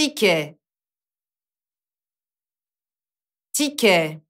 ticket. Ticket.